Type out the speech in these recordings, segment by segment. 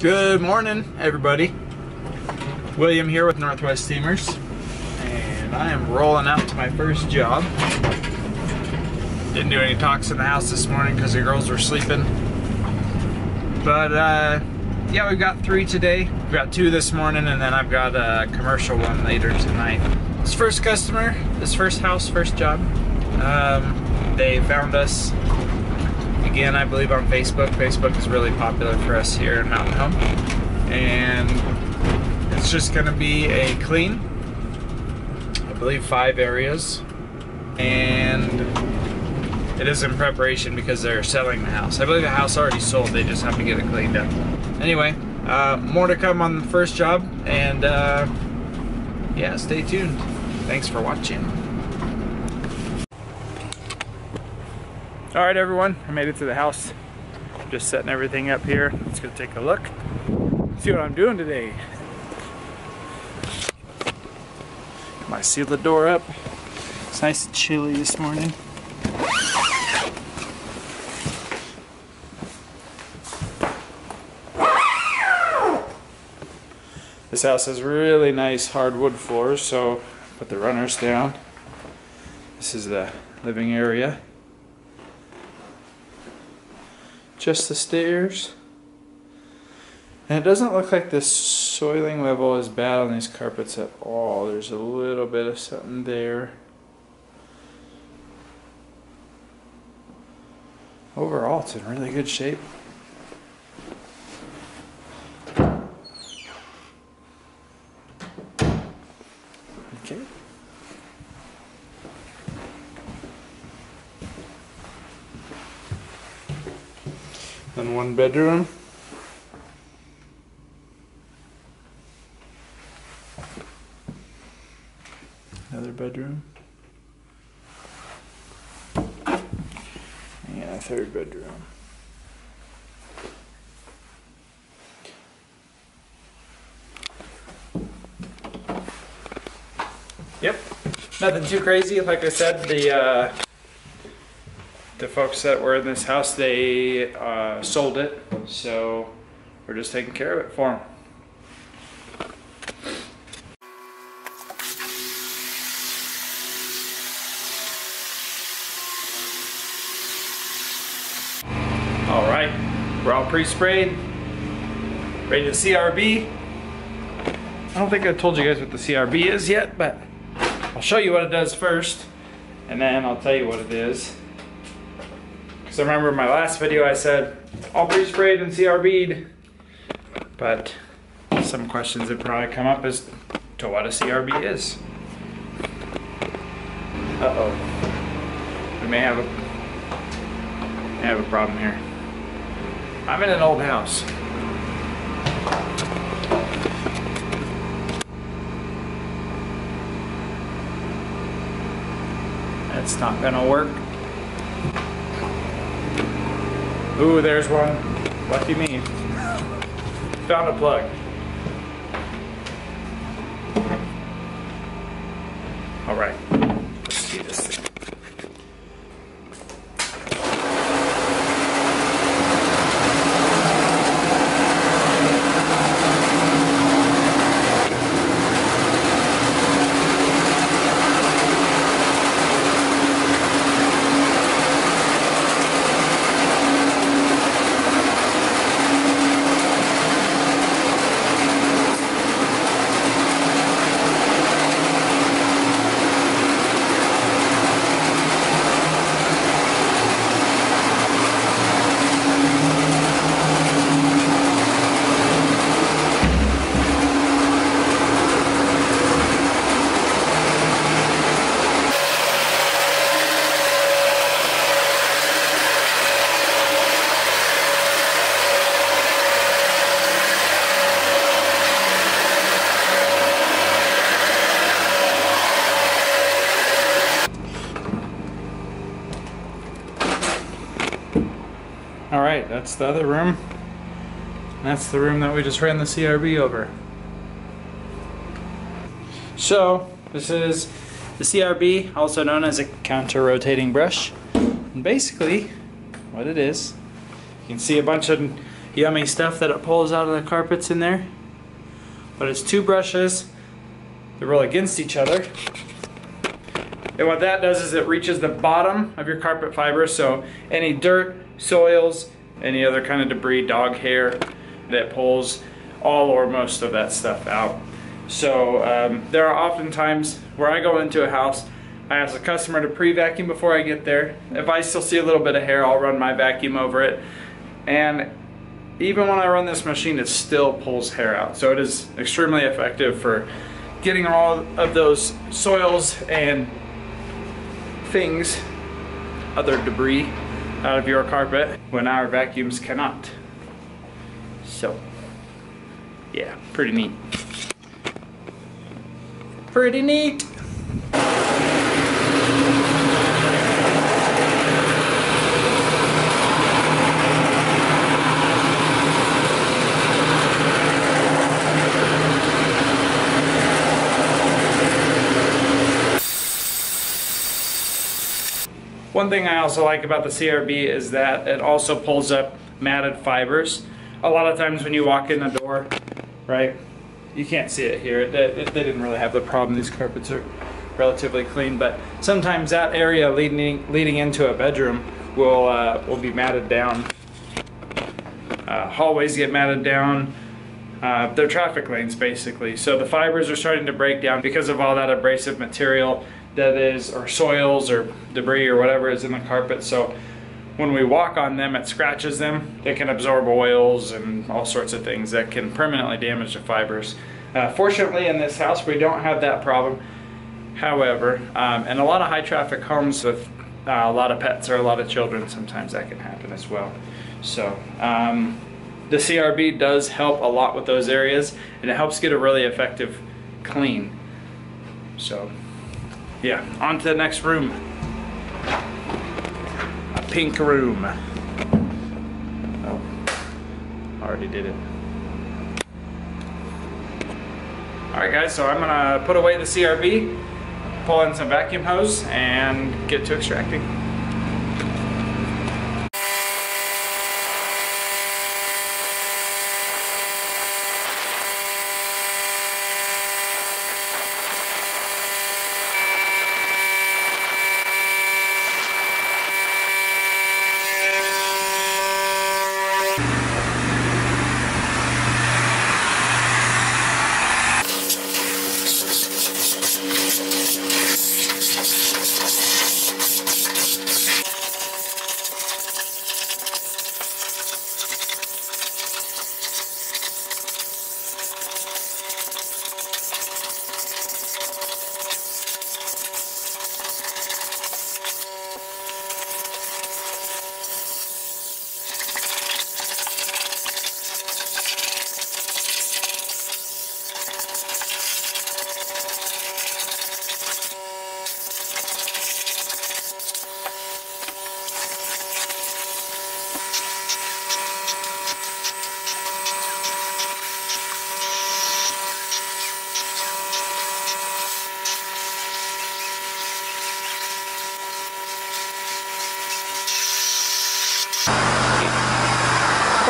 Good morning, everybody. William here with Northwest Steamers, and I am rolling out to my first job. Didn't do any talks in the house this morning because the girls were sleeping. But uh, yeah, we've got three today. We've got two this morning, and then I've got a commercial one later tonight. This first customer, this first house, first job. Um, they found us again, I believe on Facebook. Facebook is really popular for us here in Mountain Home. And it's just gonna be a clean, I believe five areas. And it is in preparation because they're selling the house. I believe the house already sold, they just have to get it cleaned up. Anyway, uh, more to come on the first job, and uh, yeah, stay tuned. Thanks for watching. All right, everyone, I made it to the house. Just setting everything up here. Let's go take a look. See what I'm doing today. I seal the door up. It's nice and chilly this morning. This house has really nice hardwood floors, so put the runners down. This is the living area. Just the stairs. And it doesn't look like the soiling level is bad on these carpets at all. There's a little bit of something there. Overall, it's in really good shape. Okay. Then one bedroom. Another bedroom. And a third bedroom. Yep. Nothing too crazy. Like I said, the uh, the folks that were in this house, they uh, sold it, so we're just taking care of it for them. All right, we're all pre-sprayed, ready to CRB. I don't think I told you guys what the CRB is yet, but I'll show you what it does first, and then I'll tell you what it is. I remember in my last video I said, all pre-sprayed and CRB'd. But some questions that probably come up as to what a CRB is. Uh-oh. We may have a, may have a problem here. I'm in an old house. That's not gonna work. Ooh, there's one. Lucky me. Found a plug. All right, let's see this thing. All right, that's the other room. That's the room that we just ran the CRB over. So, this is the CRB, also known as a counter-rotating brush. And basically, what it is, you can see a bunch of yummy stuff that it pulls out of the carpets in there. But it's two brushes that roll against each other. And what that does is it reaches the bottom of your carpet fiber, so any dirt, soils, any other kind of debris, dog hair, that pulls all or most of that stuff out. So um, there are often times where I go into a house, I ask the customer to pre-vacuum before I get there. If I still see a little bit of hair, I'll run my vacuum over it. And even when I run this machine, it still pulls hair out. So it is extremely effective for getting all of those soils and things, other debris out of your carpet when our vacuums cannot. So, yeah, pretty neat. Pretty neat. One thing I also like about the CRB is that it also pulls up matted fibers. A lot of times when you walk in the door, right, you can't see it here. It, it, they didn't really have the problem. These carpets are relatively clean, but sometimes that area leading leading into a bedroom will uh, will be matted down. Uh, hallways get matted down. Uh, they're traffic lanes basically. So the fibers are starting to break down because of all that abrasive material that is, or soils or debris or whatever is in the carpet. So when we walk on them, it scratches them. It can absorb oils and all sorts of things that can permanently damage the fibers. Uh, fortunately, in this house, we don't have that problem. However, um, a lot of high traffic homes with uh, a lot of pets or a lot of children, sometimes that can happen as well. So, um, the CRB does help a lot with those areas and it helps get a really effective clean. So, yeah, on to the next room. A pink room. Oh, already did it. Alright guys, so I'm gonna put away the CRB, pull in some vacuum hose, and get to extracting.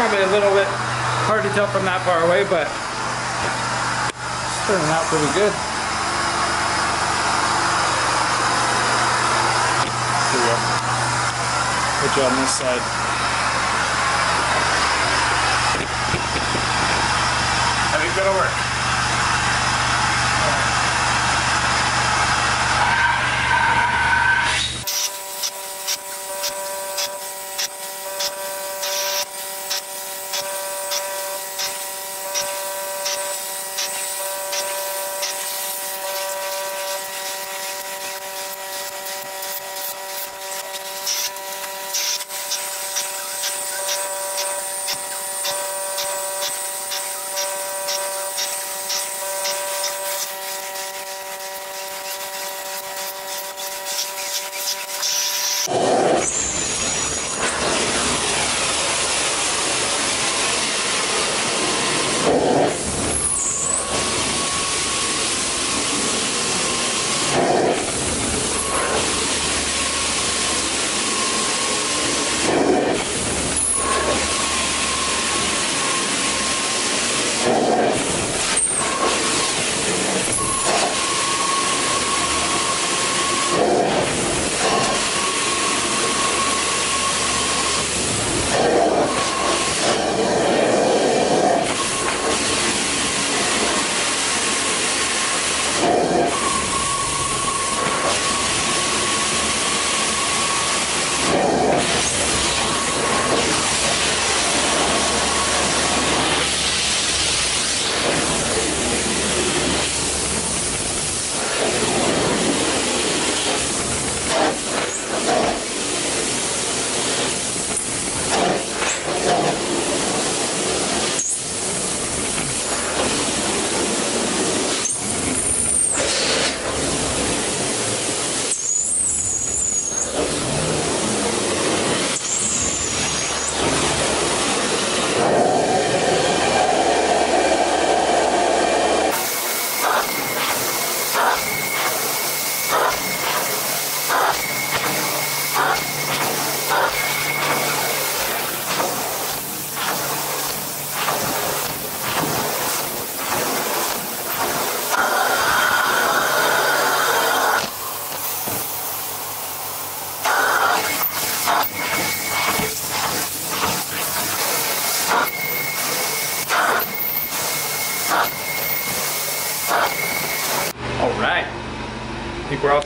Probably a little bit hard to tell from that far away, but it's turning out pretty good. Here we go. Put you on this side. I think that'll work.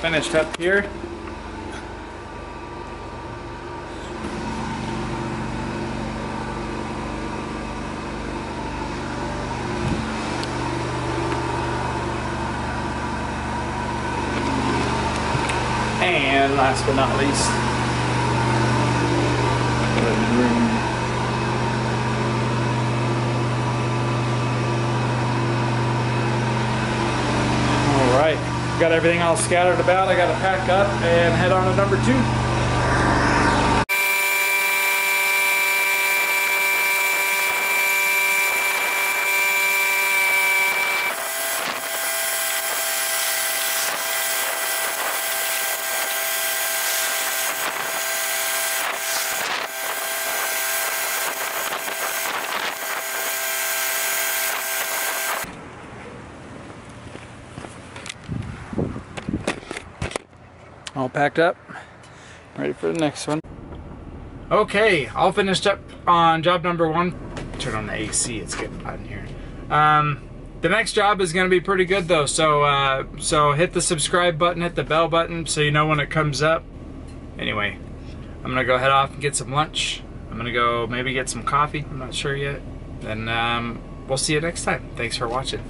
Finished up here. And last but not least, living room. All right, got everything all scattered about. I got to pack up and head on to number two. Packed up, ready for the next one. Okay, all finished up on job number one. Turn on the AC, it's getting hot in here. Um, the next job is gonna be pretty good though, so uh, so hit the subscribe button, hit the bell button so you know when it comes up. Anyway, I'm gonna go head off and get some lunch. I'm gonna go maybe get some coffee, I'm not sure yet. And um, we'll see you next time. Thanks for watching.